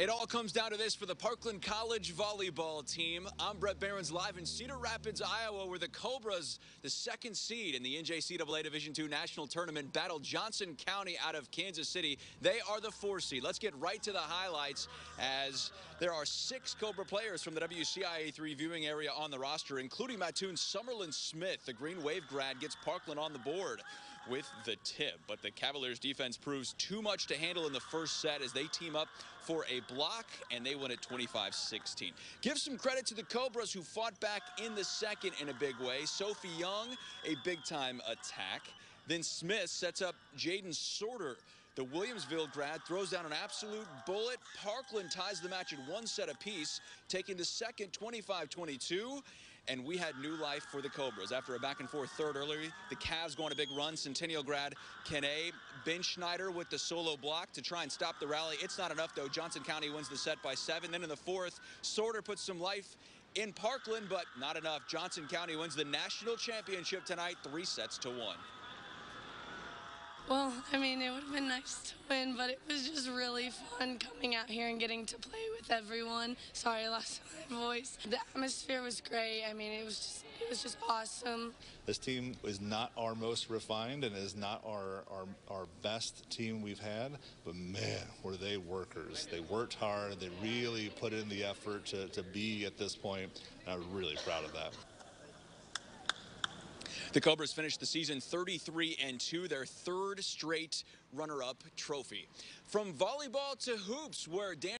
It all comes down to this for the Parkland College volleyball team. I'm Brett Behrens live in Cedar Rapids, Iowa, where the Cobras, the second seed in the NJCAA Division II National Tournament, battle Johnson County out of Kansas City. They are the four seed. Let's get right to the highlights as there are six Cobra players from the WCIA3 viewing area on the roster, including Mattoon Summerlin Smith. The Green Wave grad gets Parkland on the board with the tip, but the Cavaliers defense proves too much to handle in the first set as they team up for a block and they win at 25-16. Give some credit to the Cobras who fought back in the second in a big way. Sophie Young, a big-time attack. Then Smith sets up Jaden Sorter. The Williamsville grad throws down an absolute bullet. Parkland ties the match at one set apiece, taking the second 25-22 and we had new life for the Cobras. After a back and forth third earlier, the Cavs go on a big run. Centennial grad Kene Ben Schneider with the solo block to try and stop the rally. It's not enough, though. Johnson County wins the set by seven. Then in the fourth, Sorter puts some life in Parkland, but not enough. Johnson County wins the national championship tonight, three sets to one. Well, I mean, it would have been nice to win, but it was just really fun coming out here and getting to play with everyone. Sorry, I lost my voice. The atmosphere was great. I mean, it was just it was just awesome. This team is not our most refined and is not our, our, our best team we've had, but man, were they workers. They worked hard. They really put in the effort to, to be at this point. And I'm really proud of that. The Cobras finished the season 33 and 2, their third straight runner-up trophy. From volleyball to hoops, where Dan